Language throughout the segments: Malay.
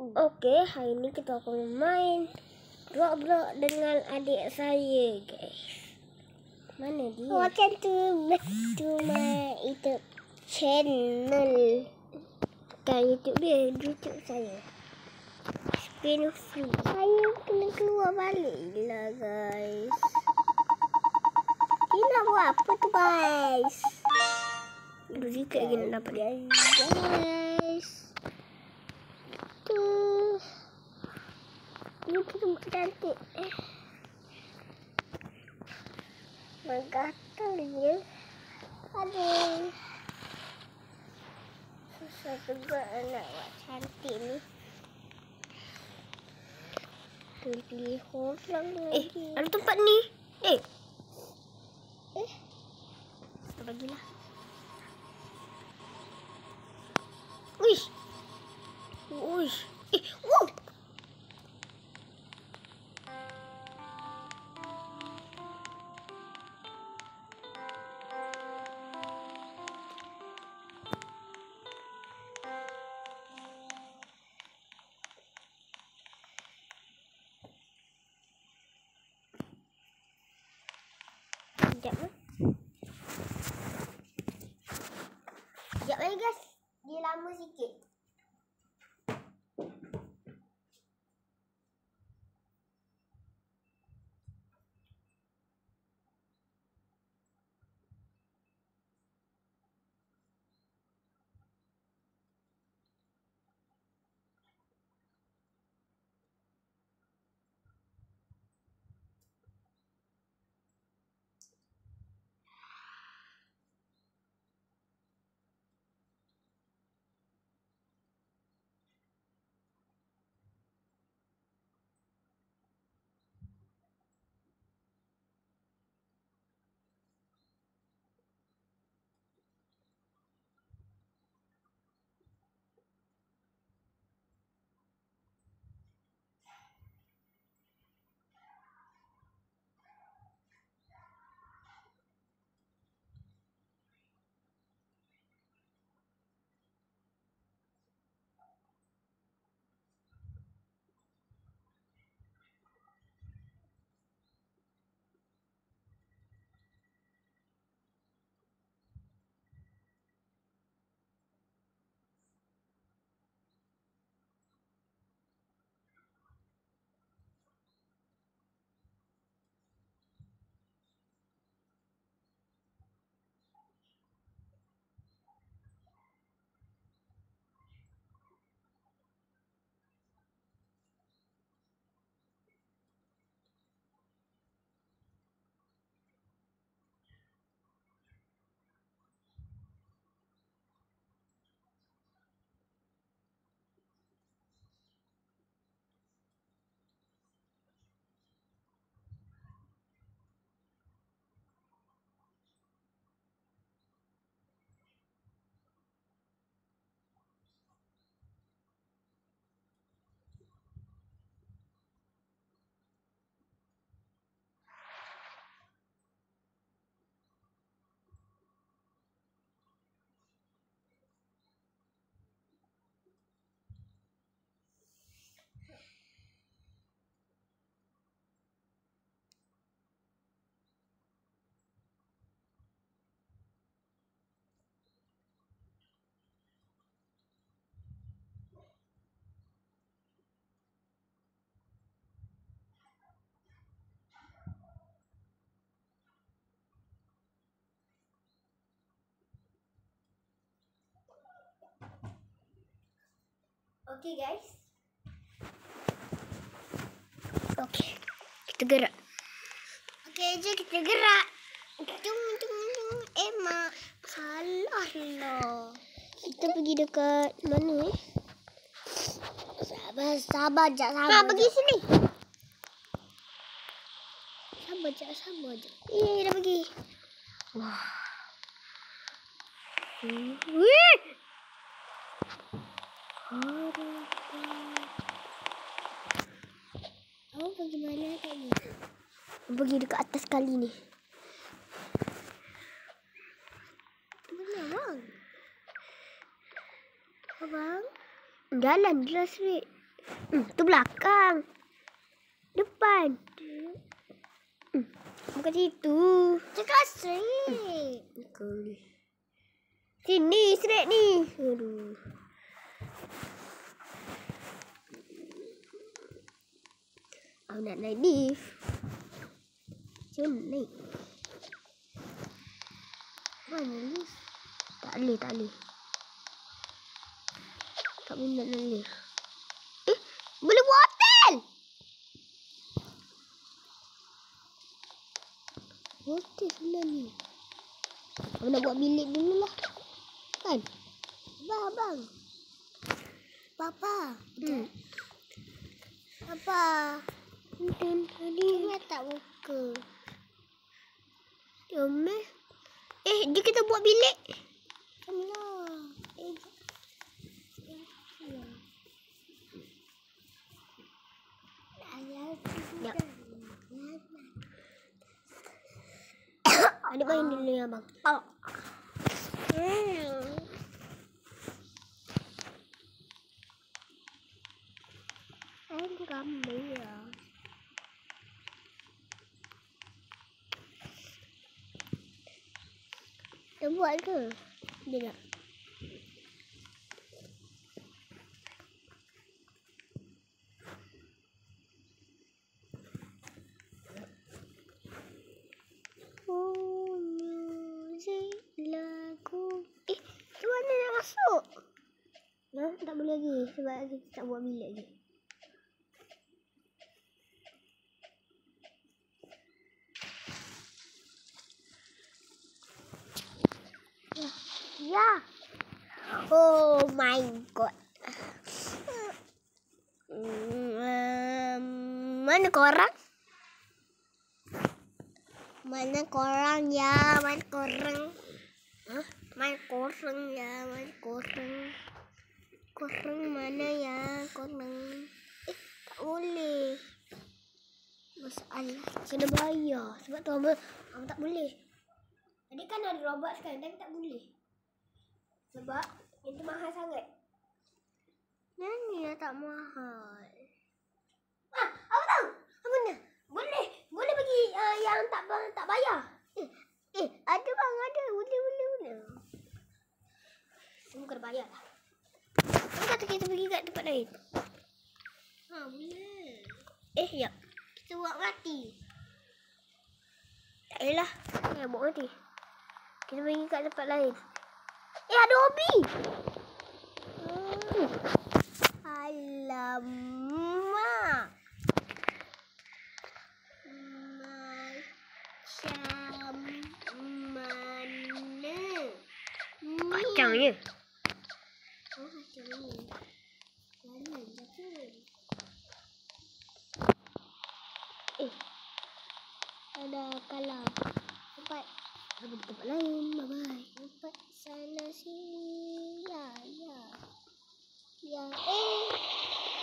Okey, hari ni kita akan main Roblox dengan adik saya, guys. Mana dia? Welcome to to my YouTube channel. Bukan YouTube dia, YouTube saya. Spin free. Saya kena keluar balik lah guys. Kita nak buat apa tu guys? Dua sikit lagi nak dapat dia. Guys. Tu. Ini cantik. Eh. Menggatal je. Aduh. Susah juga nak buat cantik ni. Pilih orang Eh, lagi. ada tempat ni. Eh, Eh, kita bagilah. Uish. Eh, wow. sekejap eh. Sekejap lagi guys. Dia lama sikit. Okey, guys. Okey. Kita gerak. Okey, jom kita gerak. Jom, jom, jom. Eh, mak. Salah lah. Kita pergi dekat mana eh? Sabar, sabar je, sabar. Ha, pergi sini. Sabar je, sabar je. Eh, dah pergi. Wah. Wih. Awak pergi mana tadi? Pergi dekat atas kali ni. Mana, bang? Abang? Jalan je lah straight. Hmm, tu belakang. Depan. Hmm, bukan situ. Cakap straight. Ni. Sini, straight ni. Aduh. Aku nak naik lift. Mana naik? Mana lift? Tak boleh, tak boleh. Tak boleh nak lift. Eh, boleh buat hotel! Hotel sebelah ni. Aku nak buat bilik dulu lah. Kan? Abang, abang. Papa. Hmm. Papa. Mungkin tadi. Dia tak buka. Jom eh. Jom kita buat bilik. Kelah. Eh, Ya. Ada main dulu ya, Bang. Oh. Hmm. Aku gambar ya. Buat ke? Dia nak. Oh, music lagu. Eh, tu mana nak masuk? Nah, tak boleh lagi sebab kita tak buat bilik lagi. Ya. Oh my god. Hmm, mana korang? Mana korang ya? Mana korang? Hah? Mana korang ya? Mana korang? Korang mana ya? Korang. Eh, tak boleh. Masalah. Kena bayar. Sebab tu Abang tak boleh. Tadi kan ada robot sekarang tapi tak boleh. Sebab itu mahal sangat. Nani yang tak mahal? Ah, apa tahu? Apa mana? Boleh. Boleh bagi uh, yang tak tak bayar. Eh, eh, ada bang, ada. Boleh, boleh, boleh. Semua kena bayar lah. Kata kita pergi kat tempat lain? Ha, boleh. Eh, ya. Kita buat mati. Tak payahlah. Ya, buat nanti. Kita pergi kat tempat lain. Eh, ada hobi. Hmm. Alamak. Macam mana? Oh, macam ni. Eh. Ada kalah. Tempat. Apa di tempat lain? Bye-bye. Empat sana sini. Ya, ya. Ya, eh.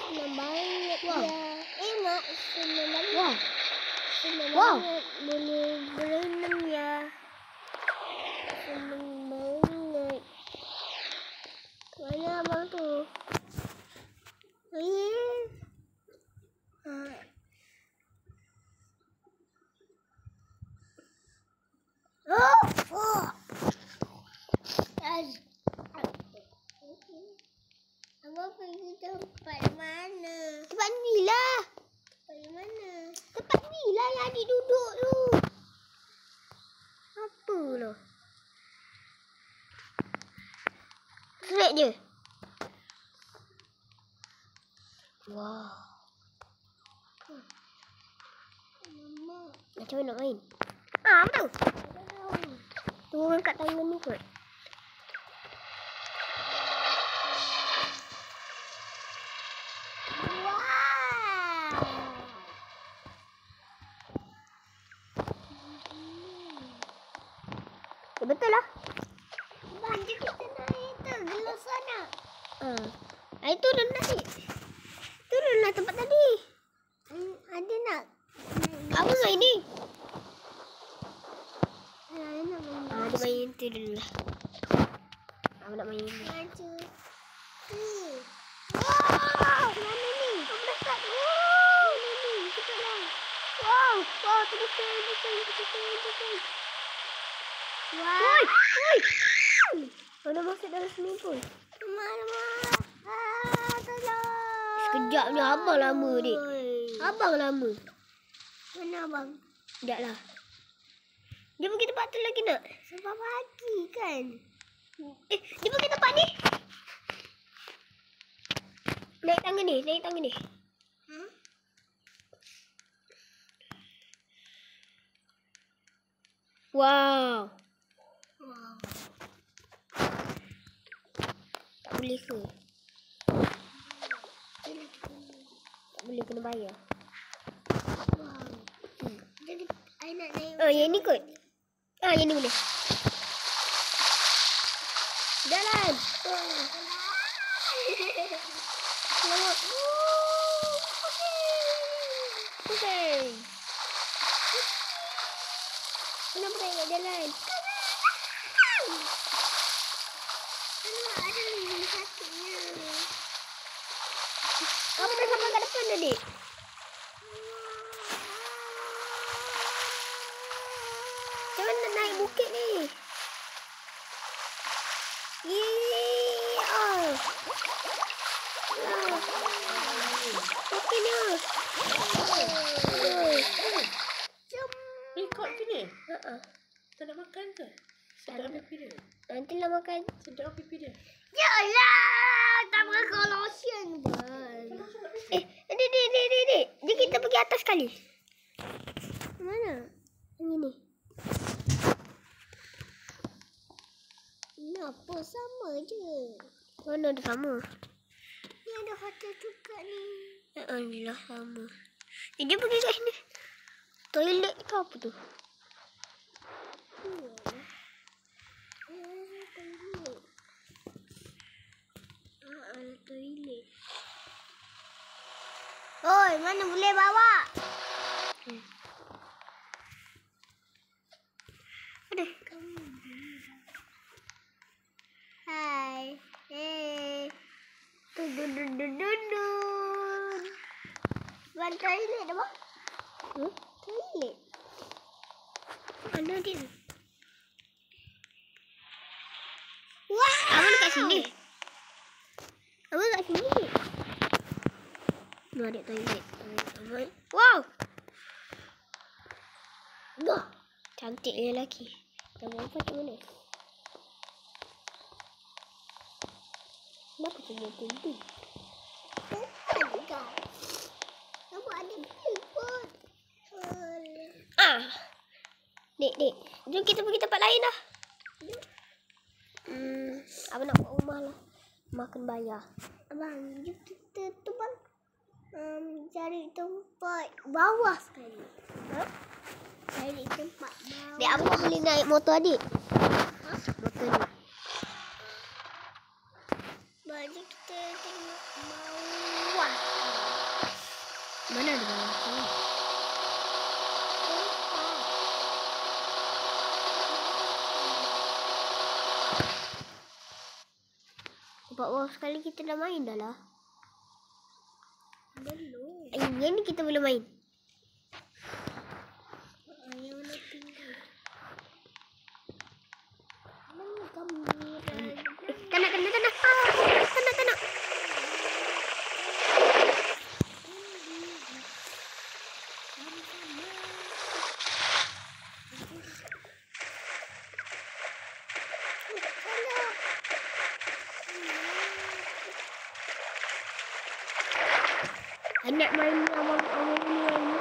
Senang banget Wah. ya. Eh, mak. Senang banget. Wah. Senang Wow. banget. Boleh berenang ya. Senang banget. Mana abang tu? Eh. Ha. Oh! Oh! Ay. Abang pergi tempat mana? Tempat ni lah. Tempat mana? Tempat ni lah yang adik duduk tu. Apa lah? Straight je. Wow. Mama. Macam mana nak main? Ah, apa tahu. Tunggu angkat tangan ni kot. Woi, woi. Mana masuk dalam sini pun. tolong. Sekejap je abang lama dik. Abang lama. Mana abang? Sekejaplah. Dia pergi tempat tu lagi nak? Sebab pagi kan? Eh, dia pergi tempat ni. Naik tangga ni, naik tangga ni. Wow. Wow. Tak boleh ke? Tak boleh kena bayar. Wow. Jadi, I nak naik Ah, yang ni kot. Ah, yang ni boleh. Jalan. Selamat. Okay. Tak nak jalan? Ada lagi satunya. Apa dah sampai kat depan tadi? Macam mana nak naik bukit ni? Yeay! Ah. Ah. Bukit ni. ah. Ah. Jom. Rekod ke ni? Ha-ha. Tak nak makan ke? Sedap pipi dia. Nantilah makan. Sedap pipi dia. Yalah, tak pakai kolosian pun. Eh, ni ni ni ni ni. Dia kita pergi atas sekali. Mana? Yang ni. Ini apa sama je. Mana ada sama? Ni ada hotel juga ni. Ya Allah sama. Eh, dia pergi kat sini. Toilet ke apa tu? Eh, toilet. Ada toilet. Oi, mana boleh bawa? Hai. Eh. Dun dun dun dun dun. Bukan toilet dah, bang. Hmm? Toilet. Mana dia? Wow. Abang dekat sini. Sini. Ni ada toilet. Wow. Wah. Cantik dia lelaki. Yang perempuan kat mana? Kenapa semua pintu? Ada. Nampak ada pun. Ah. Dek, dek. Jom kita pergi tempat lain dah. Hmm, abang nak buat rumah lah. Makan bayar. Abang, jom kita tu bang. Um, cari tempat bawah sekali. Ha? Cari tempat bawah. Dek, abang boleh naik motor adik. Motor ni. Baju kita tengok bawah. Mana ada bawah tu? Bawah sekali kita dah main dah lah. Belum. Eh, yang ni kita boleh main. Ah, Yang mana tinggi? Mana kamera? Eh, tak nak, tak nak, tak nak. Ah, tak nak, tak nak. Salah. Anak main ni abang, abang ni main ni.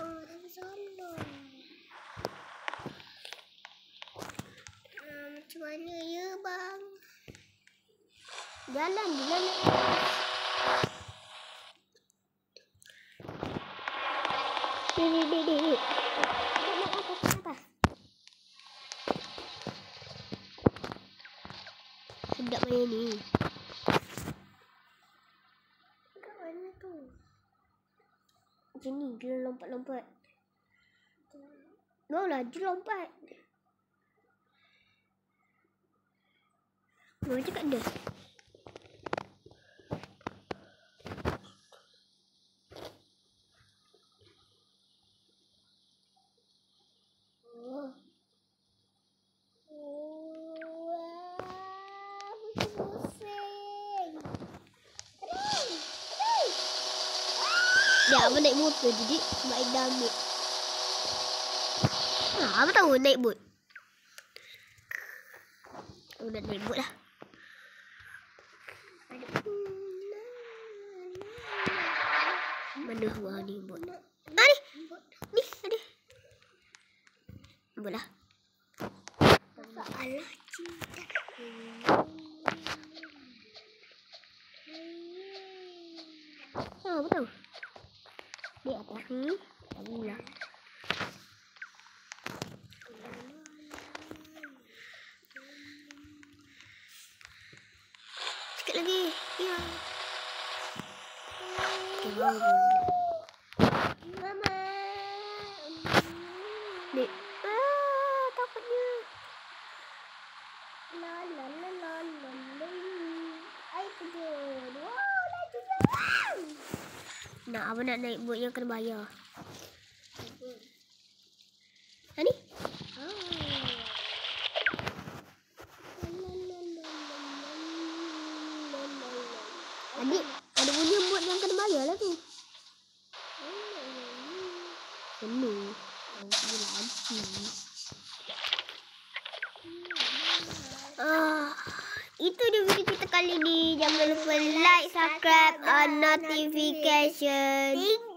Oh, tapi salah. Ah, macam mana ya bang? Jalan je, jalan. Ni, ni, ni, ni, ni. Naik atas, naik atas. Sedap main ni. Kat mana tu? Macam ni, dia lompat-lompat. No lah, dia lompat. Macam kat dia. Dia apa naik motor jadi dah ambil. Ha, apa tahu naik boat? Oh, nak naik boat lah. Mana buah ni boat? Ah, ni. Ni, ada. Boat lah. Di atas ni. Tak gula. Sikit lagi. Ya. Okay, Apa nak naik boat yang kena bayar. Ha ni? Adik, ada punya boat yang kena bayar lah tu. Penuh. Oh, lagi. Ah, itu dia video kita kali ni. Jangan lupa like, subscribe, on notification. Thank